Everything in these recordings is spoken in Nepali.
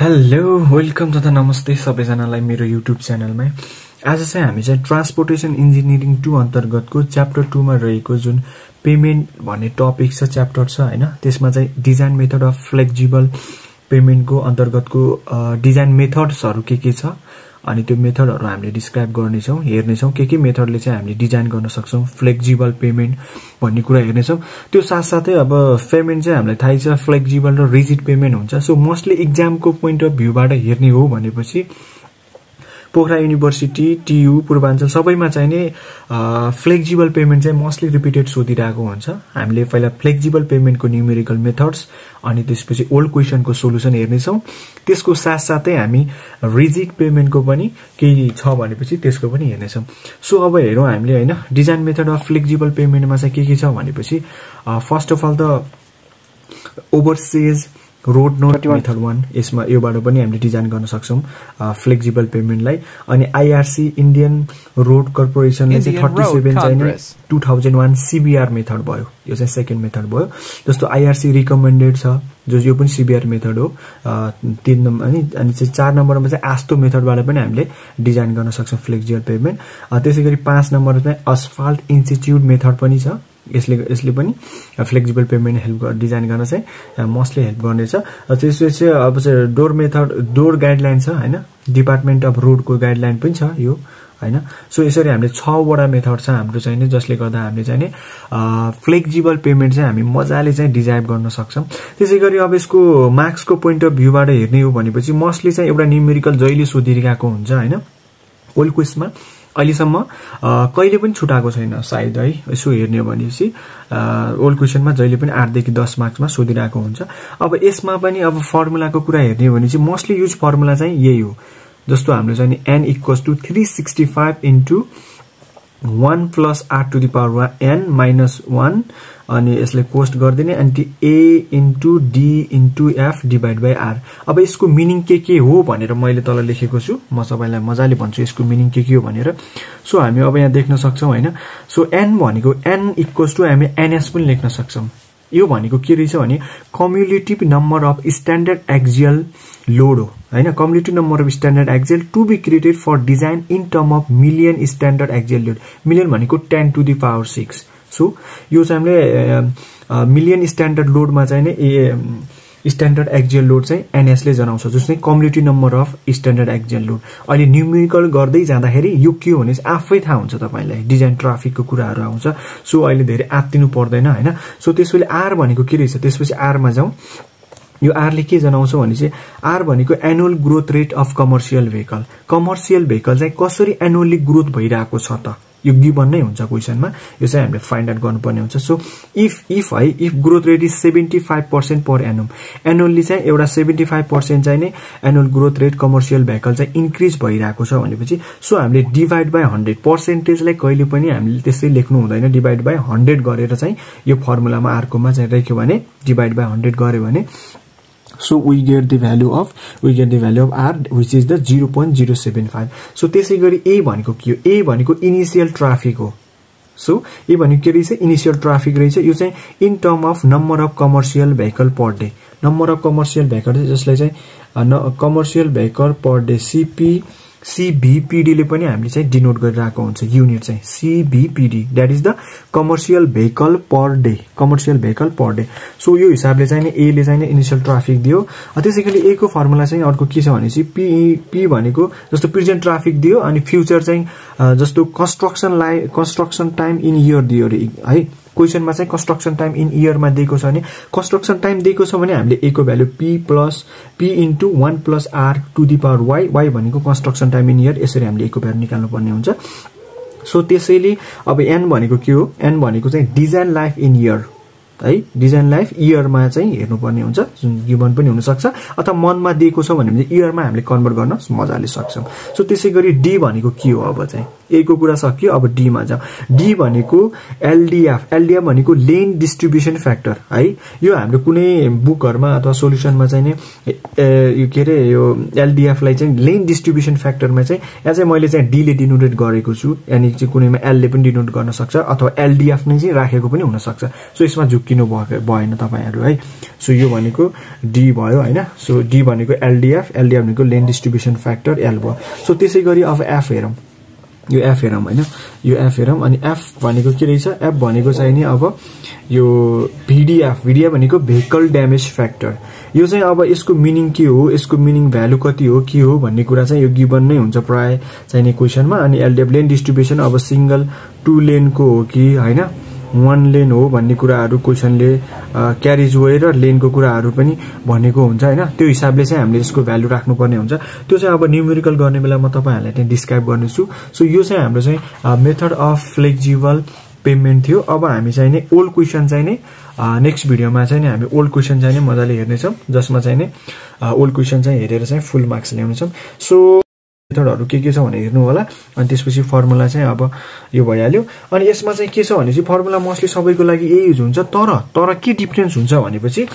हेलो वेलकम तथा नमस्ते सबैजनालाई मेरो युट्युब च्यानलमा। आज चाहिँ हामी चाहिँ ट्रान्सपोर्टेसन इन्जिनियरिङ टू अन्तर्गतको च्याप्टर टूमा रहेको जुन पेमेन्ट भन्ने टपिक छ च्याप्टर छ होइन? त्यसमा चाहिँ डिजाइन मेथड अफ फ्लेक्जिबल पेमेन्टको अन्तर्गतको डिजाइन मेथड्सहरू के के छ? अनि त्यो मेथडहरू हामीले डिस्क्राइब गर्नेछौँ हेर्नेछौँ। के के मेथडले चाहिँ हामीले डिजाइन गर्न सक्छौँ? फ्लेक्जिबल पेमेन्ट भन्ने कुरा हेर्नेछौँ। त्यो साथसाथै अब पेमेन्ट चाहिँ हामीलाई थाहै छ फ्लेक्जिबल र रिजिड पेमेन्ट हुन्छ। सो मोस्टली इक्जामको पोइन्ट अफ भ्यूबाट हेर्ने हो भनेपछि पोखरा युनिभर्सिटी टियु पूर्वाञ्चल सबैमा चाहिने फ्लेक्जिबल पेमेन्ट चाहिँ मोस्टली रिपिटेड सोधिरहेको हुन्छ। हामीले पहिला फ्लेक्जिबल पेमेन्टको न्युमेरिकल मेथड्स अनि त्यसपछि ओल्ड क्वेसनको सोल्युसन हेर्नेछौँ। त्यसको साथसाथै हामी रिजिक पेमेन्टको पनि केही छ भनेपछि त्यसको पनि हेर्नेछौँ। सो अब हेरौँ हामीले होइन डिजाइन मेथड अफ फ्लेक्जिबल पेमेन्टमा चाहिँ के के छ भनेपछि फर्स्ट अफ अल त overseas road note method one यसमा योबाट पनि हामीले डिजाइन गर्न सक्छौँ फ्लेक्जिबल पेमेन्टलाई अनि आइआरसी इन्डियन रोड कर्पोरेसनले चाहिँ थर्टी सेभेन चाहिँ two thousand one CBR method भयो। यो चाहिँ सेकेन्ड मेथड भयो। जस्तो आइआरसी रिकमेन्डेड छ जो यो पनि सिबिआर मेथड हो। तिन नम्बर अनि अनि चाहिँ चार नम्बरमा चाहिँ आस्तो मेथडबाट पनि हामीले डिजाइन गर्न सक्छौँ फ्लेक्जिबल पेमेन्ट त्यसै गरी पाँच नम्बरमा चाहिँ असफाल्ट इन्स्टिच्युट मेथड पनि छ। यसले यसले पनि फ्लेक्जिबल पेमेन्ट हेल्प डिजाइन गर्न चाहिँ मोस्टली हेल्प गर्नेछ। त्यसपछि अब चाहिँ डोर मेथड डोर गाइडलाइन छ होइन? डिपार्टमेन्ट अफ रोडको गाइडलाइन पनि छ यो होइन? सो यसरी हामीले छवटा मेथड छ हाम्रो चाहिने जसले गर्दा हामीले चाहिने फ्लेक्जिबल पेमेन्ट चाहिँ हामी मजाले चाहिँ डिजाइन गर्न सक्छौँ। त्यसै गरी अब यसको मार्क्सको पोइन्ट अफ भ्यूबाट हेर्ने हो भनेपछि मोस्टली चाहिँ एउटा न्युमेरिकल जहिले सोधिरहेको हुन्छ होइन? ओल्ड क्वेसमा अहिलेसम्म कहिले पनि छुटाएको छैन सायद है यसो हेर्ने हो भनेपछि ओल्ड क्वेसनमा जहिले पनि आठदेखि दस मार्क्समा सोधिरहेको हुन्छ। अब यसमा पनि अब फर्मुलाको कुरा हेर्ने हो भने चाहिँ मोस्टली युज फर्मुला चाहिँ यही हो। जस्तो हाम्रो चाहिँ N equals to three sixty five into one plus R to the power वा एन माइनस वान अनि यसलाई कोस्ट गरिदिने अनि A into D into F divide by R अब यसको मिनिङ के के हो भनेर मैले तल लेखेको छु। म सबैलाई मजाले भन्छु यसको मिनिङ के के हो भनेर। सो हामी अब यहाँ देख्न सक्छौँ होइन? सो एन भनेको एन इक्वल्स टु हामी एनएस पनि लेख्न सक्छौँ। यो भनेको के रहेछ भने cumulative number of standard axial load हो होइन? Community number of standard axle to be created for design in term of million standard axle load million भनेको ten to the power six so यो चाहिँ हामीले मिलियन स्ट्यान्डर्ड लोडमा चाहिँ नै स्ट्यान्डर्ड एक्जियल लोड चाहिँ एनएसले जनाउँछ जसले community number of standard axial load अहिले न्युमेरिकल गर्दै जाँदाखेरि यो के हो भने आफै थाहा हुन्छ तपाईँलाई डिजाइन ट्राफिकको कुराहरू आउँछ। सो अहिले धेरै आत्तिनु पर्दैन होइन? सो त्यसपछि आर भनेको के रहेछ? त्यसपछि आरमा जाउँ। यो आरले के जनाउँछ भने चाहिँ आर भनेको annual growth rate of commercial vehicle commercial vehicle चाहिँ कसरी एनुअली ग्रोथ भइरहेको छ त? यो गिभन नै हुन्छ क्वेसनमा यो चाहिँ हामीले फाइन्ड आउट गर्नुपर्ने हुन्छ। सो इफ इफ है if growth rate is seventy five percent per annum annually चाहिँ एउटा सेभेन्टी फाइभ पर्सेन्ट चाहिँ नै annual growth rate commercial vehicle चाहिँ इन्क्रिज भइरहेको छ भनेपछि सो हामीले डिभाइड बाई हन्ड्रेड पर्सेन्टेजलाई कहिले पनि हामीले त्यसै लेख्नु हुँदैन। डिभाइड बाई हन्ड्रेड गरेर चाहिँ यो फर्मुलामा अर्कोमा चाहिँ राख्यो भने डिभाइड बाई हन्ड्रेड गऱ्यो भने so we get the value of we get the value of R which is the zero point zero seven five so त्यसै गरी ए भनेको के हो? ए भनेको इनिसियल ट्राफिक हो। सो ए भनेको के रहेछ? इनिसियल ट्राफिक रहेछ। यो चाहिँ in term of number of commercial vehicle per day number of commercial vehicle जसलाई चाहिँ commercial vehicle per day CP सिभिपिडीले पनि हामीले चाहिँ डिनोट गरिरहेको हुन्छ युनिट चाहिँ CVPD that is the commercial vehicle per day commercial vehicle per day so यो हिसाबले चाहिँ एले चाहिँ इनिसियल ट्राफिक दियो। त्यसै गरी ए को फर्मुला चाहिँ अर्को के छ भनेपछि पी पी भनेको जस्तो प्रेजेन्ट ट्राफिक दियो अनि फ्युचर चाहिँ जस्तो कन्स्ट्रक्सन लाइ कन्स्ट्रक्सन टाइम इन इयर दियो अरे है। क्वेसनमा चाहिँ कन्स्ट्रक्सन टाइम इन इयरमा दिएको छ भने कन्स्ट्रक्सन टाइम दिएको छ भने हामीले ए को value P plus P into one plus R to the power Y Y भनेको कन्स्ट्रक्सन टाइम इन इयर यसरी हामीले ए को भ्यालु निकाल्नु पर्ने हुन्छ। सो त्यसैले अब एन भनेको के हो? एन भनेको चाहिँ डिजाइन लाइफ इन इयर है? डिजाइन लाइफ इयरमा चाहिँ हेर्नुपर्ने हुन्छ जुन गिभन पनि हुनसक्छ अथवा मनमा दिएको छ भने इयरमा हामीले कन्भर्ट गर्न मजाले सक्छौँ। सो त्यसै गरी डी भनेको के हो अब चाहिँ? एको कुरा सकियो अब डीमा जाउँ। डी भनेको एलडिएफ एलडिएफ भनेको लेन डिस्ट्रिब्युसन फ्याक्टर है? यो हाम्रो कुनै बुकहरूमा अथवा सोल्युसनमा चाहिँ नि यो के अरे यो एलडिएफलाई चाहिँ लेन डिस्ट्रिब्युसन फ्याक्टरमा चाहिँ यहाँ चाहिँ मैले चाहिँ डीले डिनोटेड गरेको छु यानि चाहिँ कुनैमा एलले पनि डिनोट गर्न सक्छ अथवा एलडिएफ नै चाहिँ राखेको पनि हुनसक्छ। सो यसमा झुक्किनु भएन तपाईँहरू है? सो यो भनेको डी भयो होइन? सो डी भनेको एलडिएफ एलडिएफ भनेको लेन डिस्ट्रिब्युसन फ्याक्टर एल भयो। सो त्यसै गरी अब एफ हेरौँ। यो एफ हेरौँ होइन। यो एफ हेरौँ अनि एफ भनेको के रहेछ? एफ भनेको चाहिँ नि अब यो भिडिएफ भिडिएफ भनेको भेहिकल ड्यामेज फ्याक्टर यो चाहिँ अब यसको मिनिङ के हो? यसको मिनिङ भ्यालु कति हो? के हो भन्ने कुरा चाहिँ यो गिभन नै हुन्छ प्रायः चाहिने क्वेसनमा अनि एलडिएफ लेन डिस्ट्रिब्युसन अब सिङ्गल टु लेनको हो कि होइन? वान लेन हो भन्ने कुराहरू क्वेसनले क्यारिज वे र लेनको कुराहरू पनि भनेको हुन्छ होइन? त्यो हिसाबले चाहिँ हामीले यसको भ्यालु राख्नुपर्ने हुन्छ। त्यो चाहिँ अब न्युमेरिकल गर्ने बेला म तपाईँहरूलाई त्यहाँ डिस्क्राइब गर्नेछु। सो यो चाहिँ हाम्रो चाहिँ मेथड अफ फ्लेक्जिबल पेमेन्ट थियो। अब हामी चाहिँ नै ओल्ड क्वेसन चाहिँ नै नेक्स्ट भिडियोमा चाहिँ नि हामी ओल्ड क्वेसन चाहिँ नै मजाले हेर्नेछौँ जसमा चाहिँ नै ओल्ड क्वेसन चाहिँ हेरेर चाहिँ फुल मार्क्स ल्याउनेछौँ। सो मेथडहरू के के छ भनेर हेर्नु होला। अनि त्यसपछि फर्मुला चाहिँ अब यो भइहाल्यो। अनि यसमा चाहिँ के छ भने चाहिँ फर्मुला मोस्टली सबैको लागि यही युज हुन्छ। तर तर के डिफ्रेन्स हुन्छ भनेपछि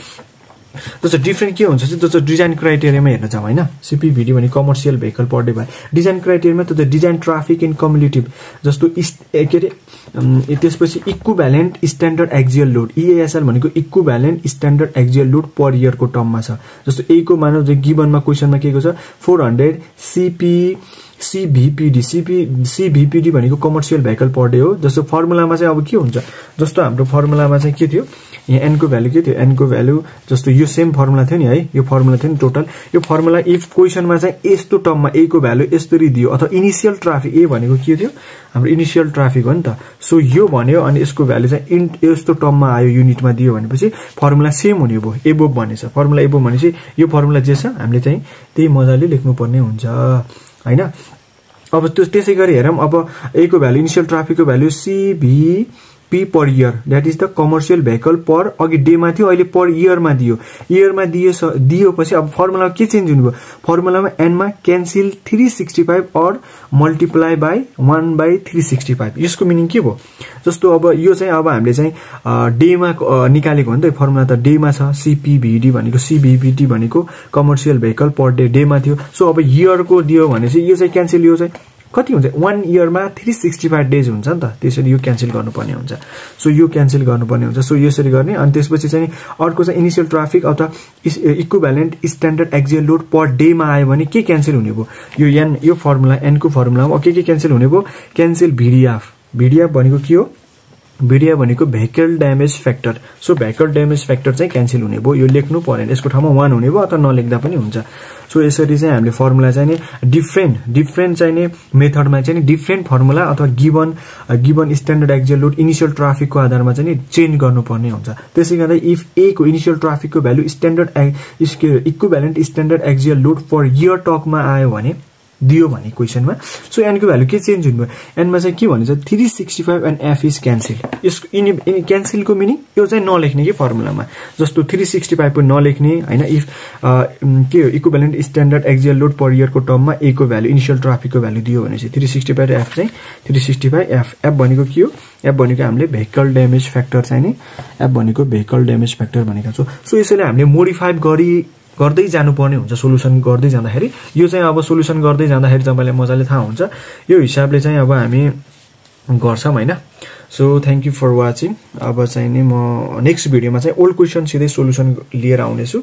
जस्तो डिफ्रेन्ट के हुन्छ? जस्तो डिजाइन क्राइटेरियामा हेर्न जाउँ होइन? सिपिभिडी भने कमर्सियल भेहिकल पर डे भयो डिजाइन क्राइटेरियामा त डिजाइन ट्राफिक एन्ड कम्युनिटिभ जस्तो के अरे त्यसपछि equivalent standard axial load EASL भनेको equivalent standard axial load per इयरको टर्ममा छ। जस्तो एको मानव गिभनमा क्वेसनमा के को छ? Four hundred CP CVPD CP CVPD भनेको कमर्सियल भेहिकल पर हो जस्तो फर्मुलामा चाहिँ अब के हुन्छ? जस्तो हाम्रो फर्मुलामा चाहिँ के थियो? यहाँ एनको भ्यालु के थियो? एनको भ्यालु जस्तो यो सेम फर्मुला थियो नि है यो फर्मुला थियो नि टोटल यो फर्मुला इफ क्वेसनमा चाहिँ यस्तो टर्ममा ए को भ्यालु यस्तरी दियो अथवा इनिसियल ट्राफिक ए भनेको के थियो? हाम्रो इनिसियल ट्राफिक हो नि त। सो यो भन्यो अनि यसको भ्यालु चाहिँ इन यस्तो टर्ममा आयो युनिटमा दियो भनेपछि फर्मुला सेम हुने भयो एबोभ भनेछ। फर्मुला एबोभ भनेपछि यो फर्मुला जे छ? हामीले चाहिँ त्यही मजाले लेख्नुपर्ने हुन्छ। होइन? अब त्यो त्यसै गरी हेरौँ अब एको भ्यालु इनिसियल ट्राफिकको value CV P per year that is the commercial vehicle per अघि डेमा थियो अहिले पर इयरमा दियो। इयरमा दियो दिएपछि अब फर्मुलामा के चेन्ज हुनुभयो? फर्मुलामा Enma cancel three sixty five or multiply by one by three sixty five यसको मिनिङ के भयो? जस्तो अब यो चाहिँ अब हामीले चाहिँ डेमा निकालेको हो नि त फर्मुला त डेमा छ। सिपिभिडी भनेको सिभिभिडी भनेको कमर्सियल भेहिकल पर डे डेमा थियो। सो अब इयरको दियो भने चाहिँ यो चाहिँ क्यान्सल यो चाहिँ। कति हुन्छ? वान इयरमा थ्री सिक्सटी फाइभ डेज हुन्छ नि त। त्यसरी यो क्यान्सल गर्नुपर्ने हुन्छ। सो यो क्यान्सल गर्नुपर्ने हुन्छ। सो यसरी गर्ने। अनि त्यसपछि चाहिँ अर्को चाहिँ इनिसियल ट्राफिक अथवा equivalent standard axial load per डेमा आयो भने के क्यान्सल हुने भयो? यो एन यो फर्मुला एनको फर्मुलामा के के क्यान्सल हुने भयो? क्यान्सल भिडिएफ भिडिएफ भनेको के हो? भिडिया भनेको vehicle damage factor. So vehicle damage factor चाहिँ क्यान्सल हुने भयो। यो लेख्नु परेन। यसको ठाउँमा वान हुने भयो अथवा नलेख्दा पनि हुन्छ। सो यसरी चाहिँ हामीले फर्मुला चाहिँ नि डिफ्रेन्ट डिफ्रेन्ट चाहिने मेथडमा चाहिँ नि डिफ्रेन्ट फर्मुला अथवा given given standard axial load initial ट्राफिकको आधारमा चाहिँ नि चेन्ज गर्नुपर्ने हुन्छ। त्यसै गर्दा इफ ए को इनिसियल ट्राफिकको value standard equivalent standard axial load for year टकमा आयो भने दियो भने क्वेसनमा। सो एनको भ्यालु के चेन्ज हुनुभयो? एनमा चाहिँ के भन्छ? Three sixty five and F is cancel यसको इनि क्यान्सिलको मिनिङ यो चाहिँ नलेख्ने कि फर्मुलामा जस्तो थ्री सिक्सटी फाइभ पनि नलेख्ने होइन? इफ के हो? Equivalent standard axial load per इयरको टर्ममा ए को भ्यालु इनिसियल ट्राफिकको भ्यालु दियो भने चाहिँ थ्री सिक्सटी फाइभ एफ चाहिँ three sixty five F F भनेको के हो? एफ भनेको हामीले भेहिकल ड्यामेज फ्याक्टर चाहिँ नि एफ भनेको भेहिकल ड्यामेज फ्याक्टर भनेको छौँ। सो यसैले हामीले मोडिफाइभ गरी गर्दै जानुपर्ने हुन्छ सोल्युसन गर्दै जाँदाखेरि। यो चाहिँ अब सोल्युसन गर्दै जाँदाखेरि तपाईँलाई मजाले थाहा हुन्छ। यो हिसाबले चाहिँ अब हामी गर्छौँ होइन? So thank you for watching अब चाहिँ नि म नेक्स्ट भिडियोमा चाहिँ ओल्ड क्वेसन सिधै सोल्युसन लिएर आउनेछु।